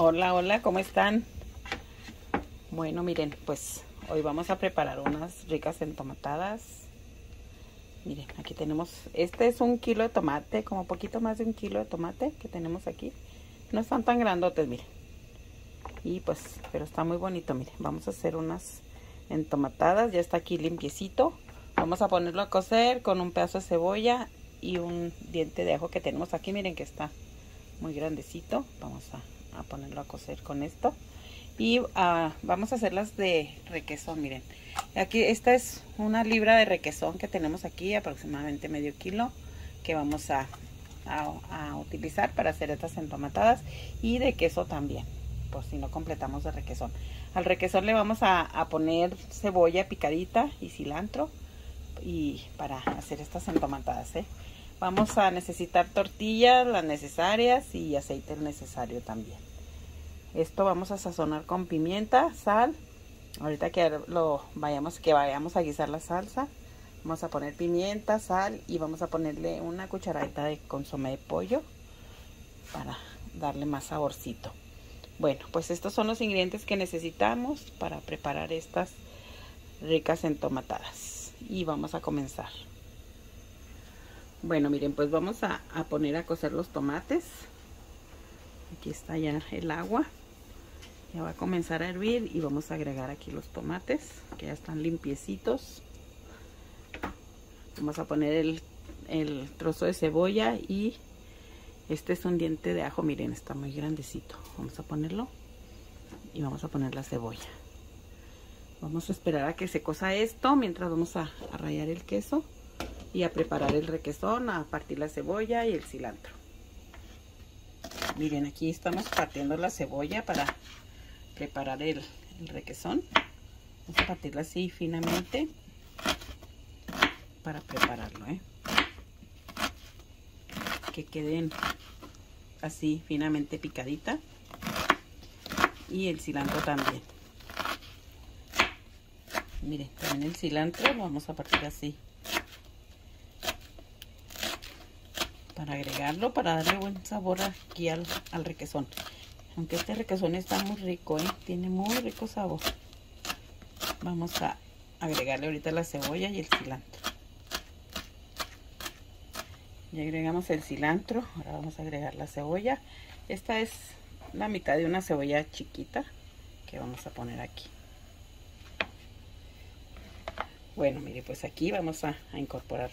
Hola, hola, ¿cómo están? Bueno, miren, pues hoy vamos a preparar unas ricas entomatadas. Miren, aquí tenemos, este es un kilo de tomate, como poquito más de un kilo de tomate que tenemos aquí. No están tan grandotes, miren. Y pues, pero está muy bonito, miren. Vamos a hacer unas entomatadas, ya está aquí limpiecito. Vamos a ponerlo a cocer con un pedazo de cebolla y un diente de ajo que tenemos aquí, miren que está muy grandecito. Vamos a a ponerlo a cocer con esto. Y uh, vamos a hacerlas de requesón miren. Aquí esta es una libra de requesón que tenemos aquí aproximadamente medio kilo que vamos a, a, utilizar para hacer estas entomatadas y de queso también por si no completamos de requesón. Al requesón le vamos a, poner cebolla picadita y cilantro y para hacer estas entomatadas ¿eh? vamos a necesitar tortillas las necesarias y aceite necesario también esto vamos a sazonar con pimienta, sal. Ahorita que lo vayamos, que vayamos a guisar la salsa, vamos a poner pimienta, sal y vamos a ponerle una cucharadita de consomé de pollo para darle más saborcito. Bueno, pues estos son los ingredientes que necesitamos para preparar estas ricas entomatadas. Y vamos a comenzar. Bueno, miren, pues vamos a, a poner a cocer los tomates. Aquí está ya el agua. Ya va a comenzar a hervir y vamos a agregar aquí los tomates que ya están limpiecitos. Vamos a poner el, el trozo de cebolla y este es un diente de ajo. Miren, está muy grandecito. Vamos a ponerlo y vamos a poner la cebolla. Vamos a esperar a que se cosa esto mientras vamos a, a rallar el queso y a preparar el requesón, a partir la cebolla y el cilantro. Miren, aquí estamos partiendo la cebolla para preparar el, el requesón. Vamos a partirla así finamente para prepararlo, ¿eh? Que queden así finamente picadita. Y el cilantro también. Miren, también el cilantro lo vamos a partir así. Para agregarlo, para darle buen sabor aquí al, al requesón. Aunque este requesón está muy rico, ¿eh? Tiene muy rico sabor. Vamos a agregarle ahorita la cebolla y el cilantro. Ya agregamos el cilantro. Ahora vamos a agregar la cebolla. Esta es la mitad de una cebolla chiquita que vamos a poner aquí. Bueno, mire, pues aquí vamos a, incorporar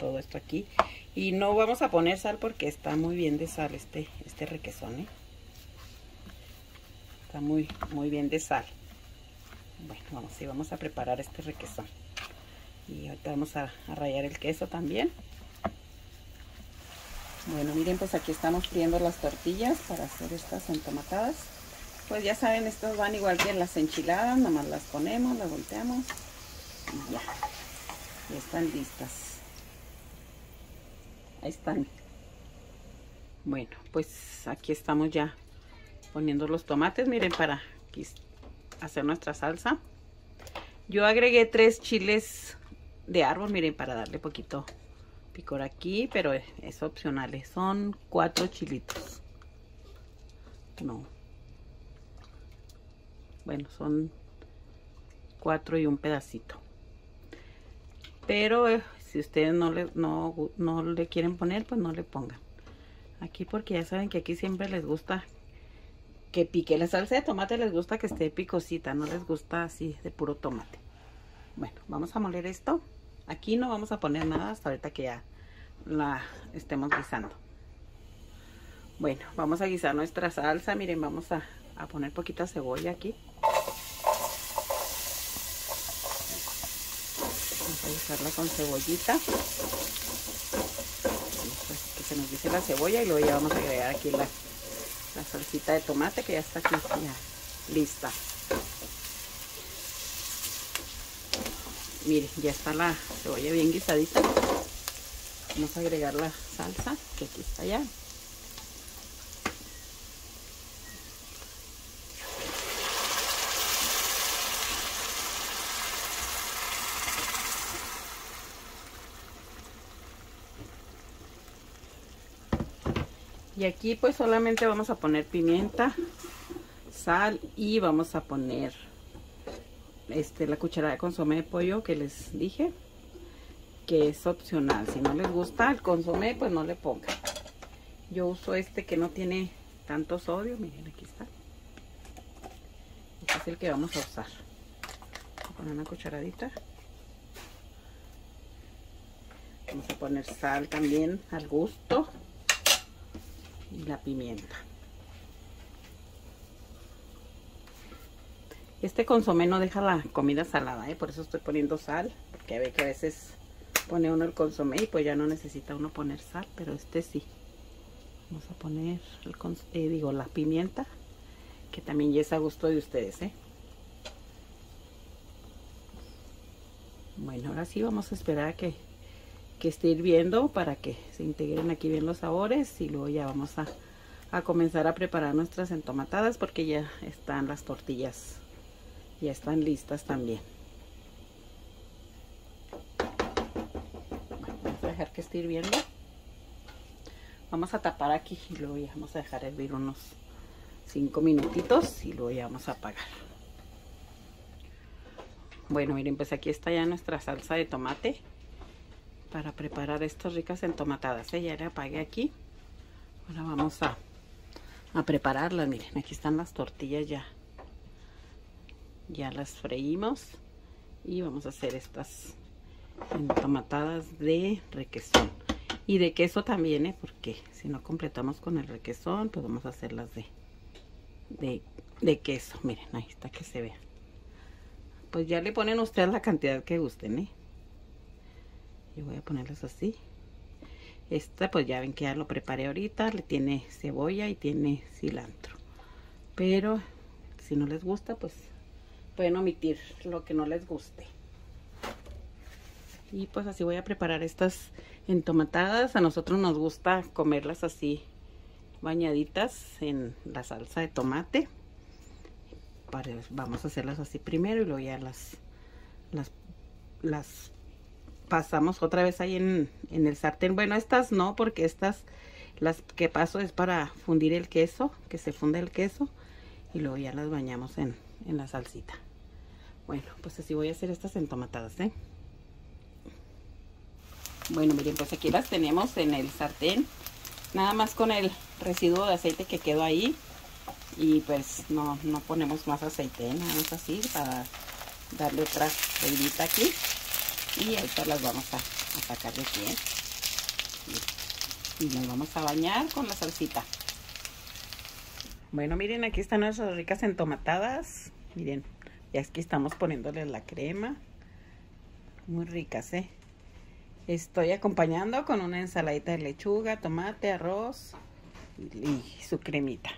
todo esto aquí. Y no vamos a poner sal porque está muy bien de sal este, este requesón, ¿eh? Muy, muy bien de sal. Bueno, vamos, sí, vamos a preparar este requesón. Y ahorita vamos a, rallar el queso también. Bueno, miren, pues aquí estamos friendo las tortillas para hacer estas entomatadas. Pues ya saben, estas van igual que las enchiladas, nada más las ponemos, las volteamos y ya. Ya están listas. Ahí están. Bueno, pues aquí estamos ya poniendo los tomates, miren, para hacer nuestra salsa. Yo agregué tres chiles de árbol, miren, para darle poquito picor aquí, pero es opcional. ¿eh? Son cuatro chilitos. No. Bueno, son cuatro y un pedacito. Pero eh, si ustedes no le, no, no le quieren poner, pues no le pongan. Aquí porque ya saben que aquí siempre les gusta que pique. La salsa de tomate les gusta que esté picosita, no les gusta así de puro tomate. Bueno, vamos a moler esto. Aquí no vamos a poner nada hasta ahorita que ya la estemos guisando. Bueno, vamos a guisar nuestra salsa. Miren, vamos a, a poner poquita cebolla aquí. Vamos a guisarla con cebollita. Que se nos guise la cebolla y luego ya vamos a agregar aquí la, la salsita de tomate que ya está aquí ya lista. Miren, ya está la cebolla bien guisadita. Vamos a agregar la salsa que aquí está ya. Y aquí pues solamente vamos a poner pimienta, sal y vamos a poner este la cucharada de consomé de pollo que les dije que es opcional. Si no les gusta el consomé pues no le pongan. Yo uso este que no tiene tanto sodio. Miren, aquí está. Este es el que vamos a usar. Voy a poner una cucharadita. Vamos a poner sal también al gusto. Y la pimienta. Este consomé no deja la comida salada, ¿eh? por eso estoy poniendo sal. Porque ve que a veces pone uno el consomé y pues ya no necesita uno poner sal, pero este sí. Vamos a poner, el, eh, digo, la pimienta, que también ya es a gusto de ustedes, ¿eh? Bueno, ahora sí vamos a esperar a que, que esté hirviendo para que se integren aquí bien los sabores y luego ya vamos a, a comenzar a preparar nuestras entomatadas porque ya están las tortillas, ya están listas también. vamos a dejar que esté hirviendo. Vamos a tapar aquí y luego ya vamos a dejar hervir unos 5 minutitos y luego ya vamos a apagar. Bueno, miren, pues aquí está ya nuestra salsa de tomate para preparar estas ricas entomatadas. ¿eh? Ya le apagué aquí. Ahora vamos a, a prepararlas. Miren, aquí están las tortillas ya. Ya las freímos y vamos a hacer estas entomatadas de requesón. Y de queso también, ¿eh? Porque si no completamos con el requesón, pues vamos a hacerlas de, de, de queso. Miren, ahí está que se vea. Pues ya le ponen ustedes la cantidad que gusten, ¿eh? Yo voy a ponerlas así. Esta pues ya ven que ya lo preparé ahorita. Le tiene cebolla y tiene cilantro. Pero si no les gusta, pues pueden omitir lo que no les guste. Y pues así voy a preparar estas entomatadas. A nosotros nos gusta comerlas así bañaditas en la salsa de tomate. vamos a hacerlas así primero y luego ya las, las pasamos otra vez ahí en, en, el sartén. Bueno, estas no, porque estas las que paso es para fundir el queso, que se funde el queso. Y luego ya las bañamos en, en la salsita. Bueno, pues así voy a hacer estas entomatadas, ¿eh? Bueno, miren, pues aquí las tenemos en el sartén. Nada más con el residuo de aceite que quedó ahí. Y pues no, no ponemos más aceite, nada más así para darle otra freidita aquí. Y ahorita las vamos a, sacar de aquí, ¿eh? Y, y nos vamos a bañar con la salsita. Bueno, miren, aquí están nuestras ricas entomatadas. Miren, ya aquí estamos poniéndole la crema. Muy ricas, ¿eh? Estoy acompañando con una ensaladita de lechuga, tomate, arroz y, su cremita.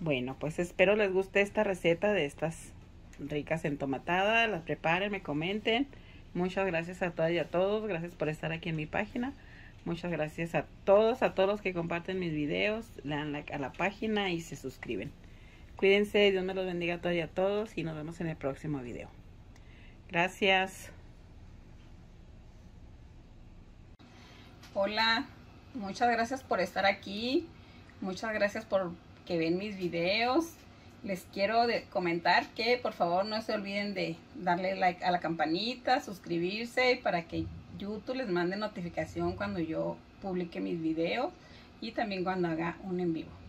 Bueno, pues espero les guste esta receta de estas ricas entomatadas. Las preparen, me comenten. Muchas gracias a todas y a todos. Gracias por estar aquí en mi página. Muchas gracias a todos, a todos los que comparten mis videos, le dan like a la página y se suscriben. Cuídense, Dios me los bendiga a todas y a todos y nos vemos en el próximo video. Gracias. Hola, muchas gracias por estar aquí. Muchas gracias por que ven mis videos. Les quiero comentar que por favor no se olviden de darle like a la campanita, suscribirse para que YouTube les mande notificación cuando yo publique mis videos y también cuando haga un en vivo.